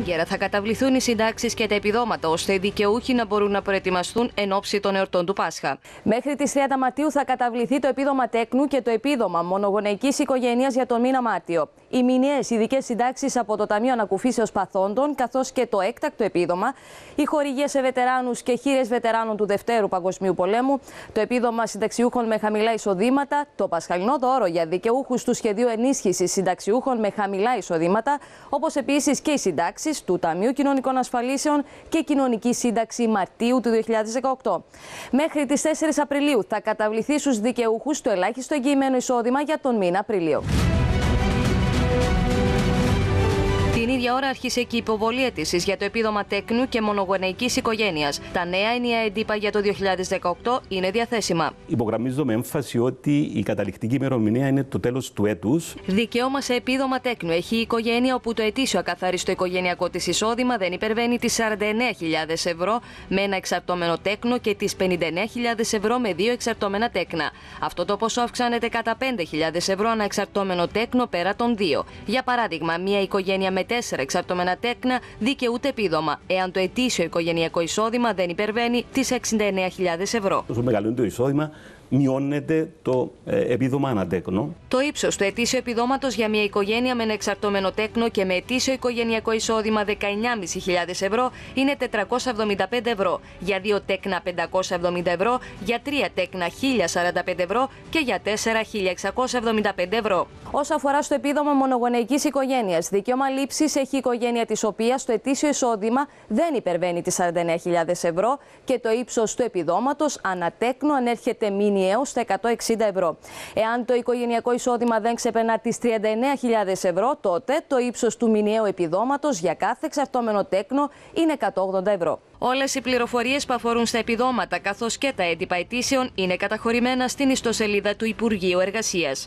Έγκαιρα θα καταβληθούν οι συντάξεις και τα επιδόματα, ώστε οι δικαιούχοι να μπορούν να προετοιμαστούν εν ώψη των εορτών του Πάσχα. Μέχρι τις 30 Μαρτίου θα καταβληθεί το επίδομα τέκνου και το επίδομα μονογονεϊκής οικογένειας για τον μήνα Μάρτιο. Οι μηνιαίες ειδικές συντάξεις από το Ταμείο Ανακουφίσεως Παθόντων, καθώς και το έκτακτο επίδομα, οι χορηγίες σε βετεράνους και χείρες βετεράνων του Δευτέρου Παγκοσμίου Πολέμου, το επίδομα συνταξιούχων με χαμηλά εισοδήματα, το πασχαλινό δώρο για δικαιούχους του σχεδίου ενίσχυσης συνταξιούχων με χαμηλά εισοδήματα, όπως επίσης και οι συντάξεις του Ταμείου Κοινωνικών Ασφαλίσεων και Κοινωνικής Σύνταξη Μαρτίου του 2018. Μέχρι τις 4 Απριλίου θα καταβληθεί στους δικαιούχους το ελάχιστο εγγυημένο εισόδημα για τον μήνα Απριλίου. Ίδια ώρα άρχισε και η υποβολή αίτησης για το επίδομα τέκνου και μονογονεϊκής οικογένειας. Τα νέα ενιαία εντύπα για το 2018 είναι διαθέσιμα. Υπογραμμίζω με έμφαση ότι η καταληκτική ημερομηνία είναι το τέλος του έτους. Δικαίωμα σε επίδομα τέκνου έχει η οικογένεια όπου το ετήσιο ακαθάριστο οικογενειακό της εισόδημα δεν υπερβαίνει τις 49.000 ευρώ με ένα εξαρτώμενο τέκνο και τις 59.000 ευρώ με δύο εξαρτώμενα τέκνα. Αυτό το ποσό αυξάνεται κατά 5.000 ευρώ ανά εξαρτώμενο τέκνο πέρα των δύο. Για παράδειγμα, μια οικογένεια με τέσσερα εξαρτώμενα τέκνα δικαιούται επίδομα, εάν το ετήσιο οικογενειακό εισόδημα δεν υπερβαίνει τις 69.000 ευρώ. Όσο μεγαλύτερο το εισόδημα, μειώνεται το ε, επίδομα ανατέκνο. Το ύψος του ετήσιου επιδόματος για μια οικογένεια με ένα εξαρτώμενο τέκνο και με ετήσιο οικογενειακό εισόδημα 19.500 ευρώ είναι 475 ευρώ, για δύο τέκνα 570 ευρώ, για τρία τέκνα 1.045 ευρώ και για τέσσερα 1.675 ευρώ. Όσο αφορά στο επίδομα μονογονεϊκής οικογένειας, δικαίωμα λήψης έχει η οικογένεια της οποίας το ετήσιο εισόδημα δεν υπερβαίνει τις 49.000 ευρώ και το ύψος του επιδόματος ανατέκνο ανέρχεται μήνυ μηνιαίο στα 160 ευρώ. Εάν το οικογενειακό εισόδημα δεν ξεπερνά τις 39.000 ευρώ, τότε το ύψος του μηνιαίου επιδόματος για κάθε εξαρτώμενο τέκνο είναι 180 ευρώ. Όλες οι πληροφορίες που αφορούν στα επιδόματα καθώς και τα έντυπα αιτήσεων είναι καταχωρημένα στην ιστοσελίδα του Υπουργείου Εργασίας.